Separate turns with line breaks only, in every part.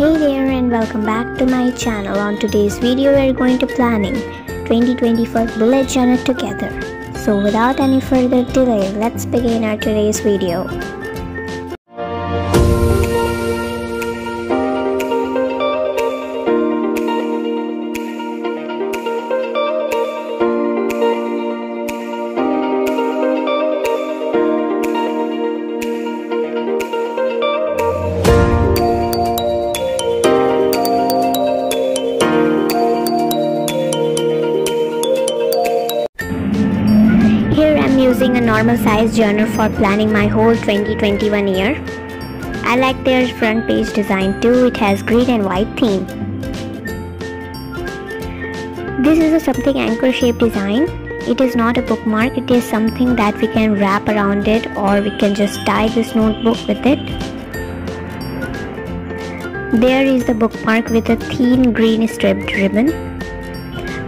Hey there and welcome back to my channel. On today's video we are going to planning 2024 bullet journal together. So without any further delay, let's begin our today's video. Using a normal size journal for planning my whole 2021 year. I like their front page design too, it has green and white theme. This is a something anchor shape design. It is not a bookmark, it is something that we can wrap around it or we can just tie this notebook with it. There is the bookmark with a thin green striped ribbon.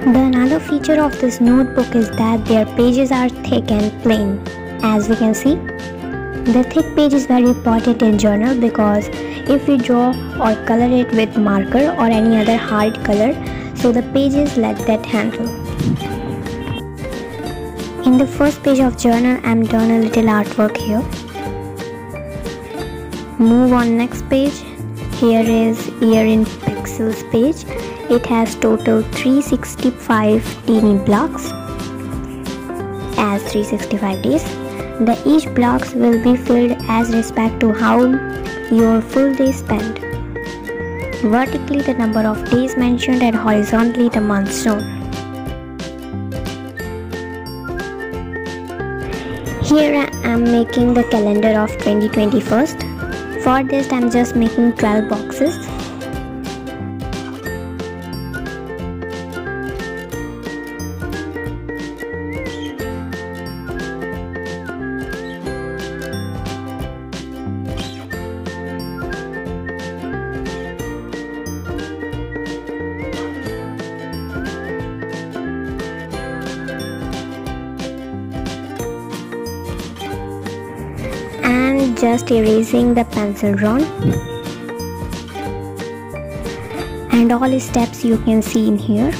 The another feature of this notebook is that their pages are thick and plain. As we can see, the thick page is very important in journal because if we draw or color it with marker or any other hard color, so the pages let that handle. In the first page of journal, I'm done a little artwork here. Move on next page. Here is year in pixels page it has total 365 teeny blocks as 365 days. The each blocks will be filled as respect to how your full day spent. Vertically the number of days mentioned and horizontally the months shown. Here I am making the calendar of 2021. For this I am just making 12 boxes just erasing the pencil drawn and all steps you can see in here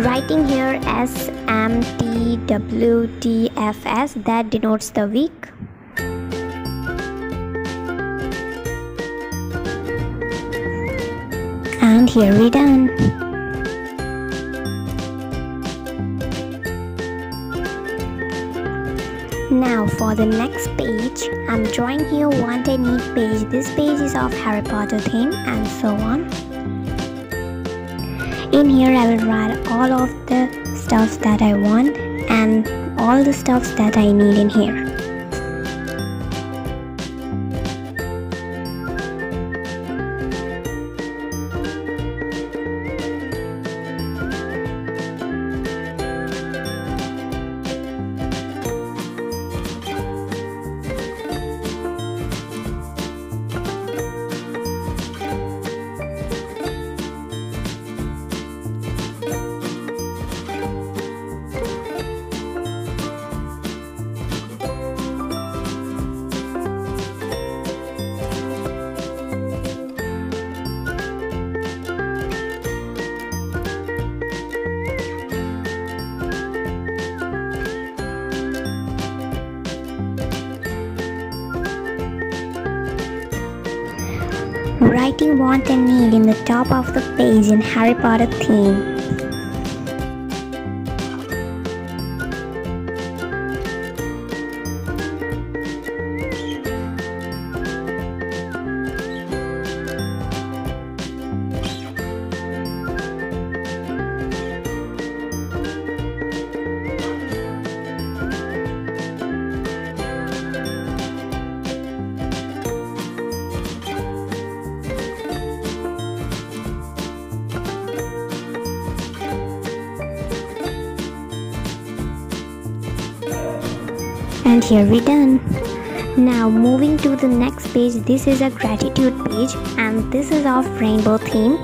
writing here S M T W T F S that denotes the week. And here we done. Now for the next page I'm drawing here one neat page. This page is of Harry Potter theme and so on in here I will write all of the stuffs that I want and all the stuffs that I need in here Writing want and need in the top of the page in Harry Potter theme. And here we done. Now moving to the next page this is a gratitude page and this is of rainbow theme.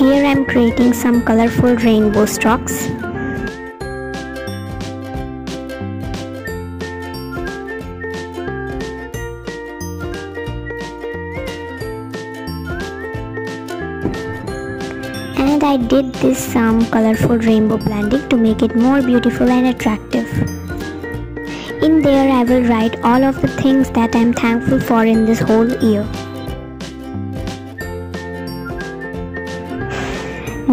Here I'm creating some colorful rainbow strokes I did this some colorful rainbow blending to make it more beautiful and attractive. In there I will write all of the things that I am thankful for in this whole year.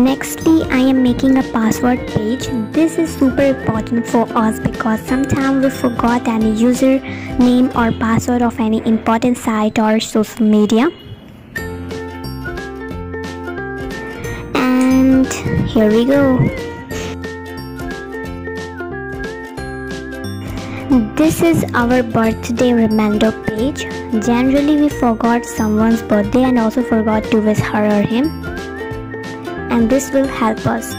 Nextly, I am making a password page. This is super important for us because sometimes we forgot any user name or password of any important site or social media. Here we go. This is our birthday reminder page. Generally we forgot someone's birthday and also forgot to wish her or him. And this will help us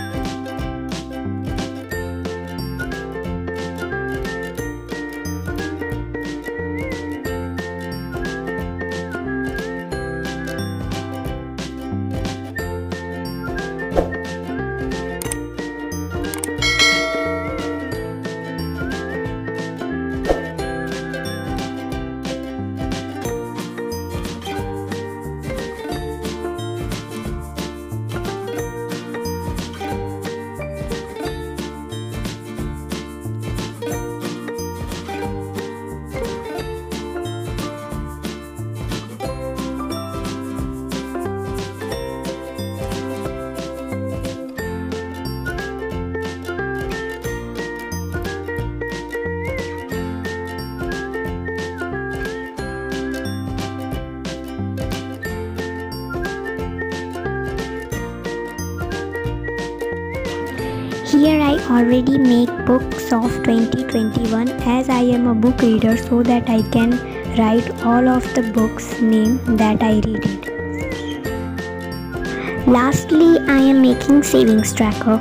Here I already make books of 2021 as I am a book reader so that I can write all of the books name that I read it. Lastly, I am making savings tracker.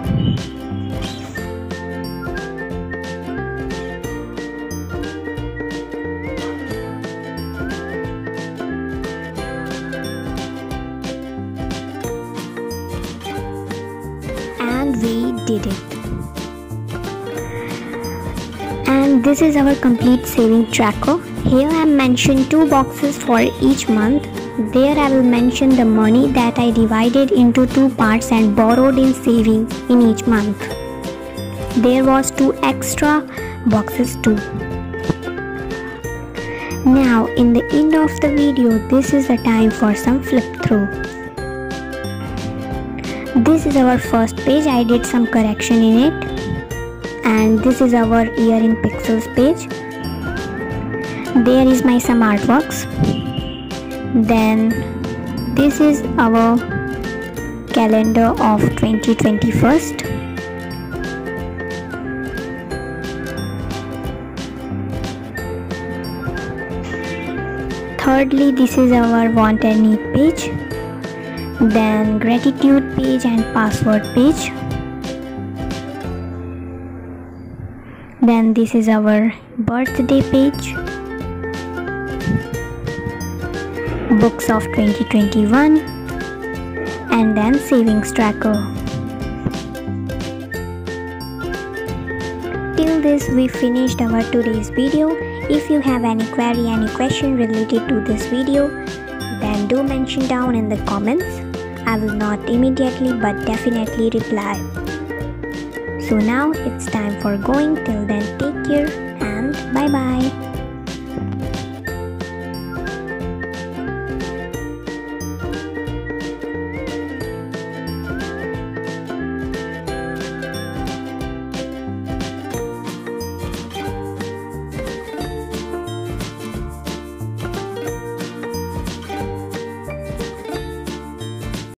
And this is our complete saving tracker. Here i mentioned two boxes for each month. There i will mention the money that i divided into two parts and borrowed in savings in each month. There was two extra boxes too. Now in the end of the video this is the time for some flip through. This is our first page. I did some correction in it and this is our year in pixels page. There is my some artworks. Then this is our calendar of 2021st thirdly this is our want and need page. Then gratitude page and password page then this is our birthday page. Books of 2021 and then savings tracker. Till this we finished our today's video. If you have any query any question related to this video then do mention down in the comments. I will not immediately but definitely reply. So now it's time for going till then take care and bye bye.